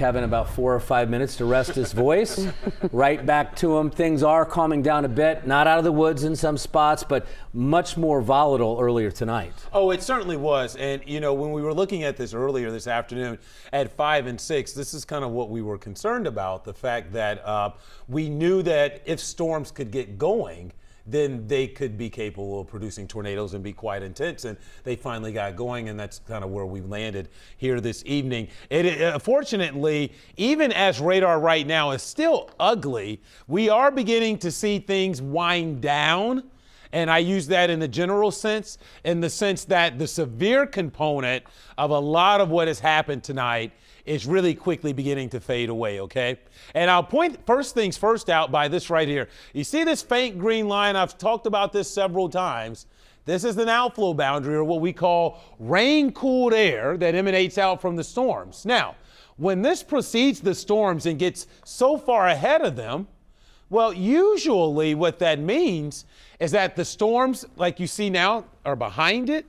Kevin about four or five minutes to rest his voice. right back to him. Things are calming down a bit, not out of the woods in some spots, but much more volatile earlier tonight. Oh, it certainly was. And, you know, when we were looking at this earlier this afternoon at five and six, this is kind of what we were concerned about the fact that uh, we knew that if storms could get going, then they could be capable of producing tornadoes and be quite intense. And they finally got going, and that's kind of where we landed here this evening. It, uh, fortunately, even as radar right now is still ugly, we are beginning to see things wind down. And I use that in the general sense, in the sense that the severe component of a lot of what has happened tonight is really quickly beginning to fade away, okay? And I'll point first things first out by this right here. You see this faint green line? I've talked about this several times. This is an outflow boundary, or what we call rain cooled air that emanates out from the storms. Now, when this precedes the storms and gets so far ahead of them, well, usually what that means is that the storms, like you see now, are behind it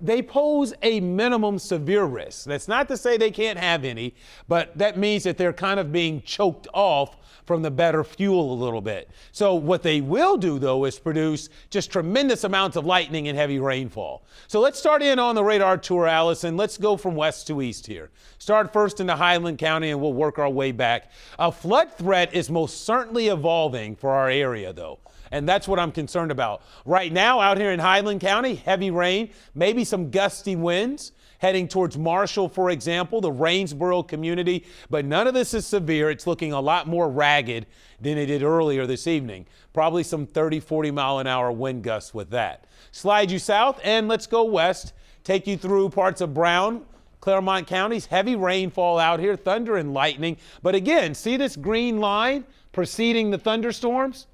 they pose a minimum severe risk. That's not to say they can't have any, but that means that they're kind of being choked off from the better fuel a little bit. So what they will do though is produce just tremendous amounts of lightning and heavy rainfall. So let's start in on the radar tour, Allison. Let's go from west to east here. Start first into Highland County and we'll work our way back. A flood threat is most certainly evolving for our area though. And that's what I'm concerned about. Right now, out here in Highland County, heavy rain, maybe some gusty winds heading towards Marshall, for example, the Rainsboro community. But none of this is severe. It's looking a lot more ragged than it did earlier this evening. Probably some 30, 40 mile an hour wind gusts with that. Slide you south and let's go west. Take you through parts of Brown, Clermont counties. Heavy rainfall out here, thunder and lightning. But again, see this green line preceding the thunderstorms?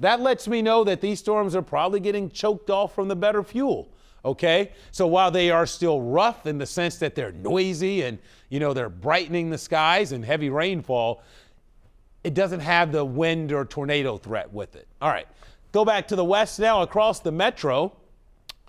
That lets me know that these storms are probably getting choked off from the better fuel. Okay? So while they are still rough in the sense that they're noisy and, you know, they're brightening the skies and heavy rainfall, it doesn't have the wind or tornado threat with it. All right. Go back to the west now across the metro.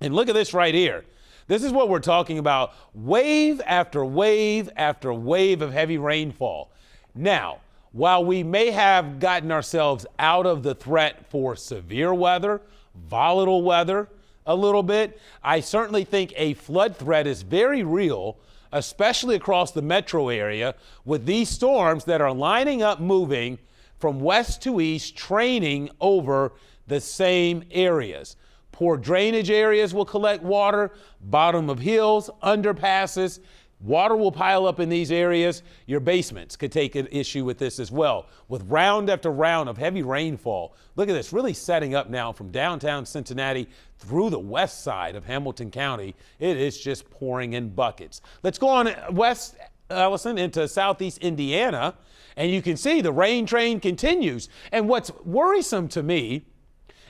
And look at this right here. This is what we're talking about wave after wave after wave of heavy rainfall. Now, while we may have gotten ourselves out of the threat for severe weather, volatile weather, a little bit, I certainly think a flood threat is very real, especially across the metro area with these storms that are lining up moving from west to east, training over the same areas. Poor drainage areas will collect water, bottom of hills, underpasses, Water will pile up in these areas. Your basements could take an issue with this as well. With round after round of heavy rainfall, look at this, really setting up now from downtown Cincinnati through the west side of Hamilton County. It is just pouring in buckets. Let's go on west, Allison, into southeast Indiana, and you can see the rain train continues. And what's worrisome to me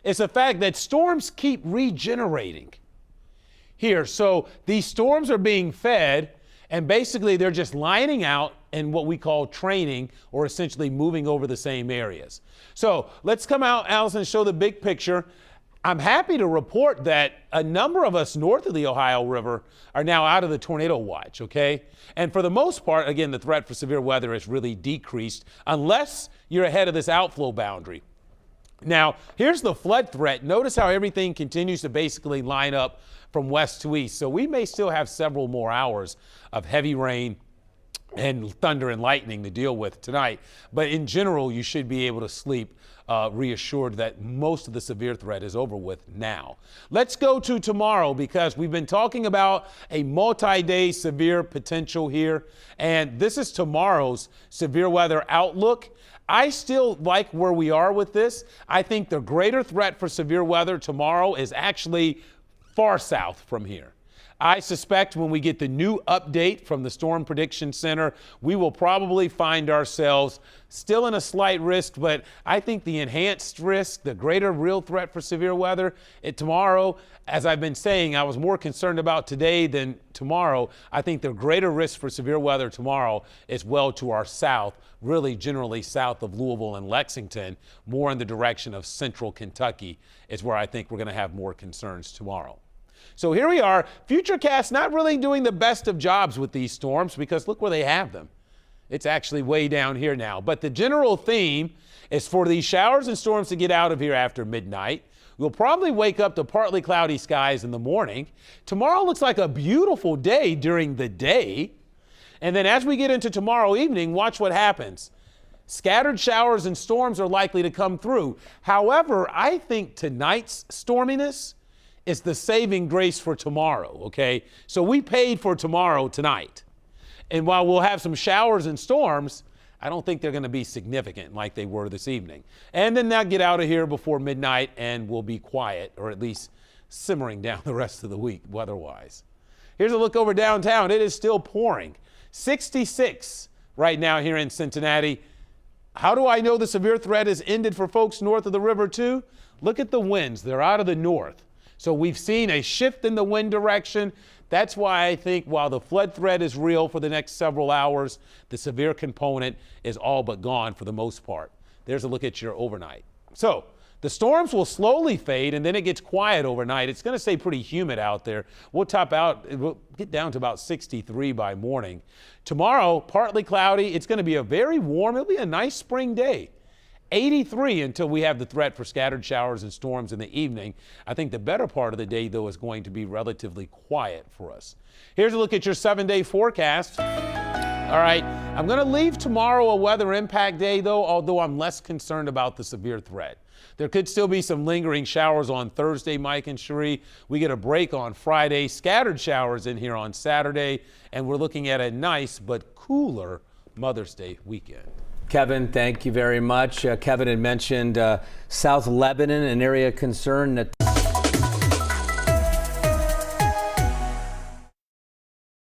is the fact that storms keep regenerating here. So these storms are being fed and basically, they're just lining out in what we call training or essentially moving over the same areas. So let's come out, Allison, show the big picture. I'm happy to report that a number of us north of the Ohio River are now out of the tornado watch, okay? And for the most part, again, the threat for severe weather has really decreased unless you're ahead of this outflow boundary. Now, here's the flood threat. Notice how everything continues to basically line up from west to east. So we may still have several more hours of heavy rain and thunder and lightning to deal with tonight. But in general, you should be able to sleep uh, reassured that most of the severe threat is over with now. Let's go to tomorrow because we've been talking about a multi day severe potential here. And this is tomorrow's severe weather outlook. I still like where we are with this. I think the greater threat for severe weather tomorrow is actually far south from here. I suspect when we get the new update from the Storm Prediction Center, we will probably find ourselves still in a slight risk, but I think the enhanced risk, the greater real threat for severe weather it, tomorrow, as I've been saying, I was more concerned about today than tomorrow. I think the greater risk for severe weather tomorrow is well to our south, really generally south of Louisville and Lexington, more in the direction of central Kentucky is where I think we're going to have more concerns tomorrow. So here we are. Futurecast not really doing the best of jobs with these storms because look where they have them. It's actually way down here now. But the general theme is for these showers and storms to get out of here after midnight. We'll probably wake up to partly cloudy skies in the morning. Tomorrow looks like a beautiful day during the day. And then as we get into tomorrow evening, watch what happens. Scattered showers and storms are likely to come through. However, I think tonight's storminess is the saving grace for tomorrow, okay? So we paid for tomorrow tonight. And while we'll have some showers and storms, I don't think they're going to be significant like they were this evening. And then they'll get out of here before midnight and we'll be quiet, or at least simmering down the rest of the week weather-wise. Here's a look over downtown. It is still pouring. 66 right now here in Cincinnati. How do I know the severe threat has ended for folks north of the river, too? Look at the winds. They're out of the north. So we've seen a shift in the wind direction. That's why I think while the flood threat is real for the next several hours, the severe component is all but gone for the most part. There's a look at your overnight. So the storms will slowly fade and then it gets quiet overnight. It's going to stay pretty humid out there. We'll top out, we'll get down to about 63 by morning. Tomorrow, partly cloudy. It's going to be a very warm, it'll be a nice spring day. 83 until we have the threat for scattered showers and storms in the evening. I think the better part of the day, though, is going to be relatively quiet for us. Here's a look at your seven day forecast. All right, I'm going to leave tomorrow a weather impact day, though, although I'm less concerned about the severe threat. There could still be some lingering showers on Thursday, Mike and Sheree. We get a break on Friday, scattered showers in here on Saturday, and we're looking at a nice but cooler Mother's Day weekend. Kevin, thank you very much. Uh, Kevin had mentioned uh, South Lebanon, an area of concern that.